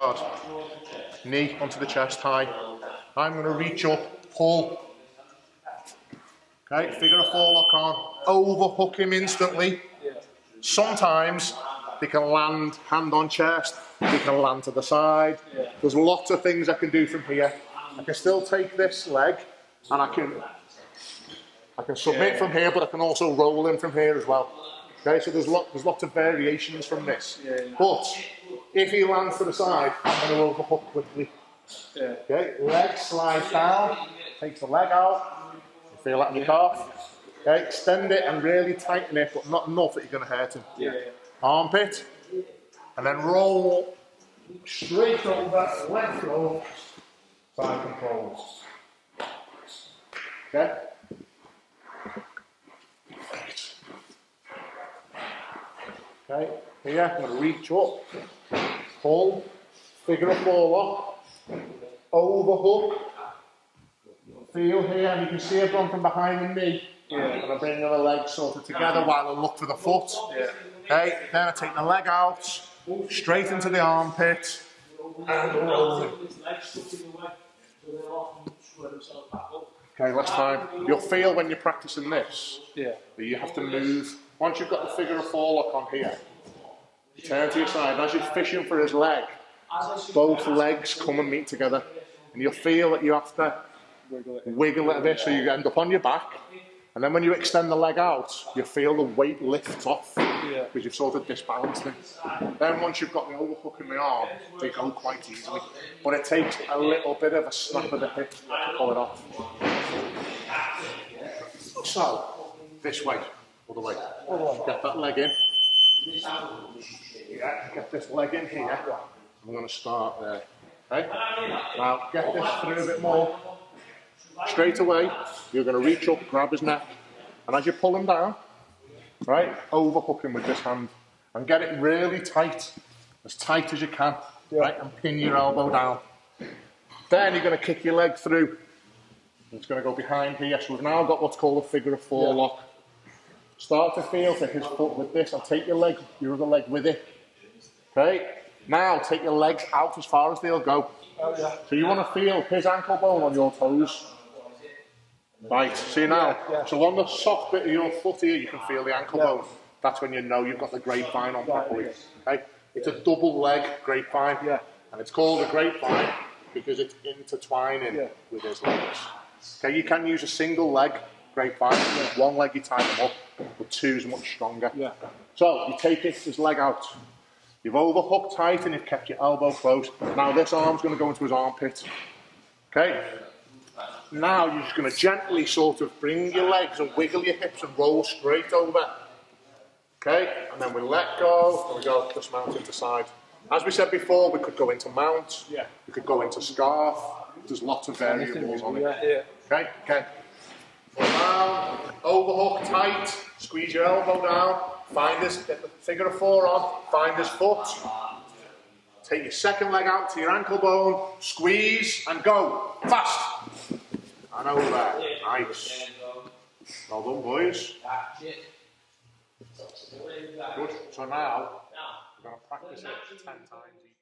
Hard. Knee onto the chest high. I'm going to reach up, pull. Okay, figure a four lock on. Overhook him instantly. Sometimes they can land hand on chest, they can land to the side. There's lots of things I can do from here. I can still take this leg and I can I can submit from here, but I can also roll in from here as well. Okay, so there's lot, there's lots of variations from this. But if he lands to the side, I'm going to overhook quickly. Okay, leg slides down, takes the leg out. You feel that in your calf. Okay, extend it and really tighten it, but not enough that you're going to hurt him. Yeah. Armpit, and then roll straight over, left roll, side controls. Okay. Okay, here I'm going to reach up, pull, figure a four lock, overhook, feel here, and you can see I've gone from behind the knee, Yeah. and I bring the other leg sort of together while I look for the foot. Yeah. Okay, then I take the leg out, straight into the armpit, and roll. Okay, last time. You'll feel when you're practicing this Yeah. that you have to move. Once you've got the figure of four lock on here, turn to your side. And as you're fishing for his leg, both legs come and meet together. And you'll feel that you have to Wiggle it. wiggle it a bit so you end up on your back. And then when you extend the leg out, you feel the weight lift off Yeah. because you've sort of disbalanced it. Then once you've got the overhook in the arm, they go quite easily. But it takes a little bit of a snap of the hip to pull it off. So, this way, other way. Get that leg in. Yeah, get this leg in here. I'm going to start there. Okay? Now, get this through a bit more. Straight away, you're going to reach up, grab his neck, and as you pull him down, right, overhook him with this hand and get it really tight, as tight as you can, right, and pin your elbow down. Then you're going to kick your leg through. It's going to go behind here. So we've now got what's called a figure of four lock. Start to feel to his foot with this, and take your leg, your other leg with it. Okay. Now take your legs out as far as they'll go. So you want to feel his ankle bone on your toes. Right, see now? So on the soft bit of your foot here, you can feel the ankle bone. That's when you know you've got the grapevine on properly. Okay? It's a double leg grapevine. Yeah. And it's called a grapevine because it's intertwining with his legs. Okay, you can use a single leg grapevine. One leg you tie them up, but two is much stronger. Yeah. So you take his, his leg out. You've overhooked tight and you've kept your elbow close. Now this arm's going to go into his armpit. Okay? Now you're just going to gently sort of bring your legs and wiggle your hips and roll straight over. Okay? And then we let go and we go dismount into side. As we said before, we could go into mount. Yeah. We could go into scarf. There's lots of variables on it. Yeah. Yeah. Okay, okay. Down, overhook tight, squeeze your elbow down, find this, get the figure of four on, find this foot. Take your second leg out to your ankle bone, squeeze and go. Fast. And over. Nice. Well done, boys. Good. So now, we're going to practice it 10 times each.